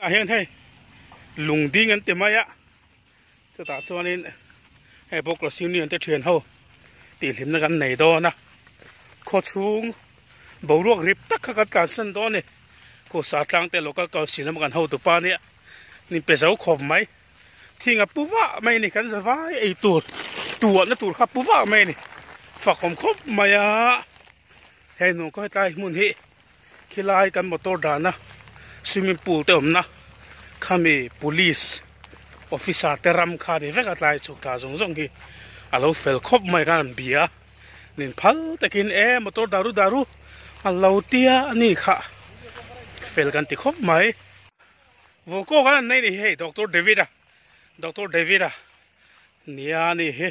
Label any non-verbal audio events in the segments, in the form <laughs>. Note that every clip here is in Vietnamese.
น่าเห็นให้ลุงดีเงินเต็มไหมอะจะตัดส่วนนี้ให้พวกเราซิวเนี่นจะเทียนเขาตีหิมนักันไหนดอนะขอชูงบ่าวลวกริบตักขกันการสันดอเนี่ยก็สาทางแต่เรกก็เกาสีน้ำกันเขาตัวป้าเนี่ยนี่เป็นเสาขมไหมที่งับปุ๊บวะไม่นี่กันสบายไอ้ตัวตัวนะตัวครับปุ๊บวะไม่นี่ฝักขมครบมายะให้หนูก็ให้ตายมุนที่ขี้ลายกันมอดตัวดานนะ swimming pool te omna. Khami police officer te ram kha ni veka tlai chuk ta zong zong ki alo fel khop mai kan bia. Nin phal takin e motor daru daru. Alo tia ani kha. Fel kan ti khop mai. Vô cô cái này thì hey doctor David à doctor David à nia ni he.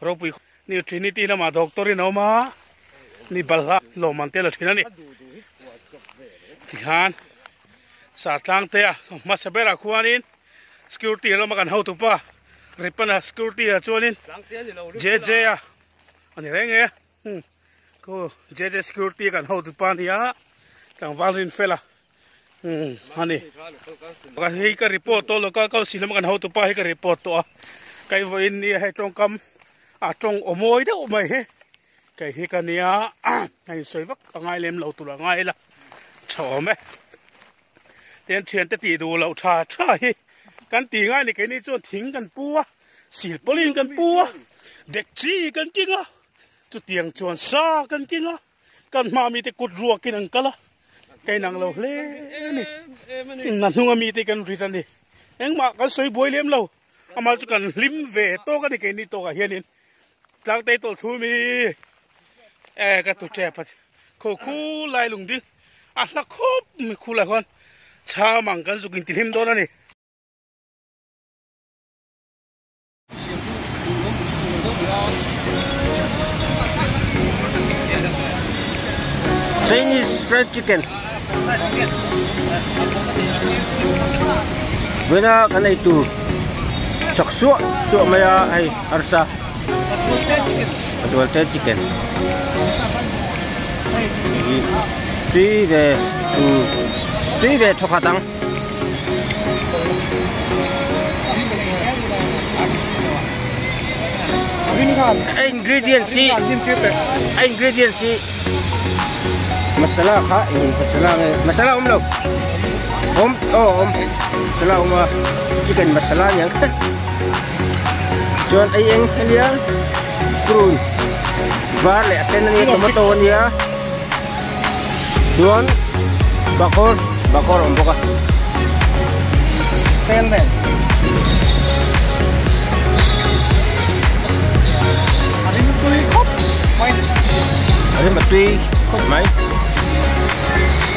Ropi ni Trinity na ma, doctor ni ma. Ni balha lo man te la thina ni. Thì han sa tlang te a ma sa bera khuanin security lo makan hau tu pa. Ripana security a chuanin je a ani reng e ko je security kan hau tu pa ni a tang valin fela hani cái hi cái report to lo ka ka silam kan hau tu pa hi cái report to cái voin ni hai trong kam à trong omoi đó omoi he cái hi cái nia <coughs> cái soi vak ngai lem lo tu la ngai la เตียนเชียนตะตีดูเราชาชาเฮ่กันตีง่ายในแค่นี้จนทิ้งกันปัวสีปลิ้งกันปัวเด็กจี้กันจริงอะจุดเตียงชวนซากันจริงอะกันมามีแต่กุดรัวกินังกะละไก่นังเราเล่นี่นั่นนุ่งมีแต่กันรีตันนี่เอ็งมากันสวยบวยเลี้ยมเราเอามาจุกันลิมเวโตกันในแค่นี้โตกันเฮียนินจากเตโตทูมีเอ๊กัะตุเจ็บปะโคคู่ไล่ลงดิอะละครบไม่คู่ละคน 차 망간 속인 Chinese fried chicken. Bena kana itu cak suak maya arsa. Adwal te chicken. Di de Tiga cokatang. Ingredients si Ingredients si Masalah ha, masalah eh, masalah umlog. Om, oh om, masalah um chicken masalahnya. Eh. John ayeng dia prune. Vale, atin na niya tumatuan. John, bakor, bakor om buka. Pen ben. Ada ni tu kop mai Ada mati kok mai. hati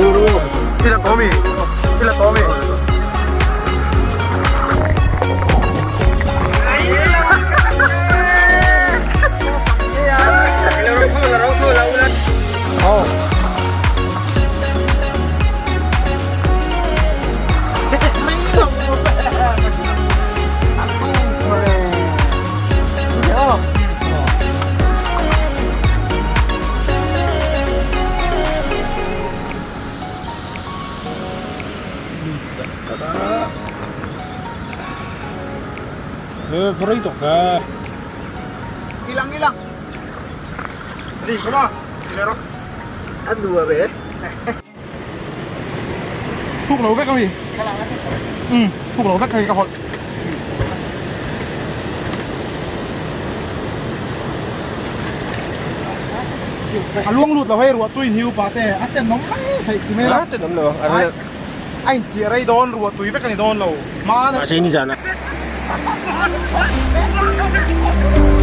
노루 그냥 범위. Phải tốt cả Ilang ilang. đi come on. Đi rồi Ăn đùa về. <laughs> thuốc lẩu vét cái gì? Ừ thuốc lẩu vét cái cái hột à luông lụt là hay ruột tôi hiu bà tè. À tên nóng thấy gì mấy Đó, tên nóng lửa. Anh anh chỉ ở đây đón ruột tôi vét cái này đón lâu. Mà mà xin đi dàn à. 马什么梅马上就跑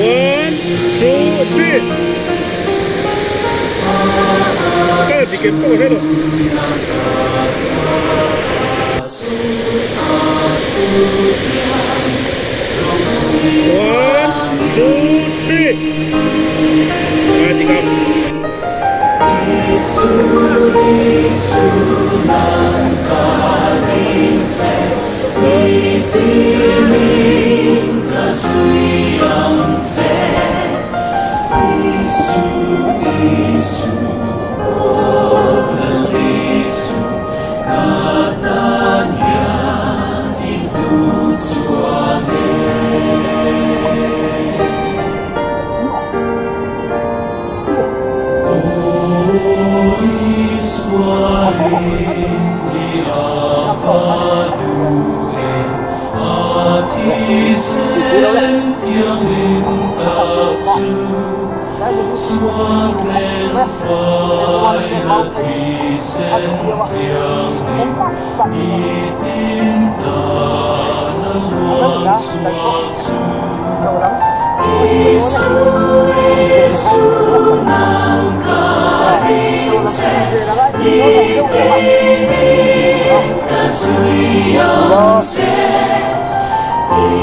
원, 투, 쓰리. 끝까지 깊게 해도. 원, 투, 쓰리. 끝까지 가.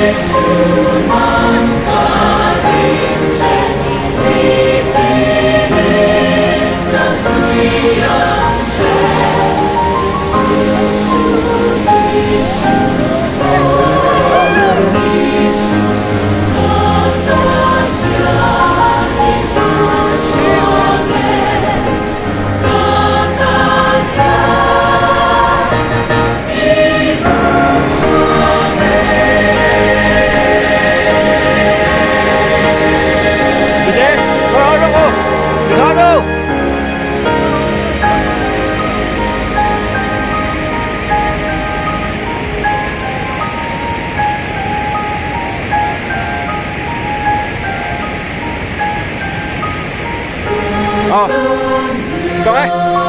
Jesus. Oh. Go back.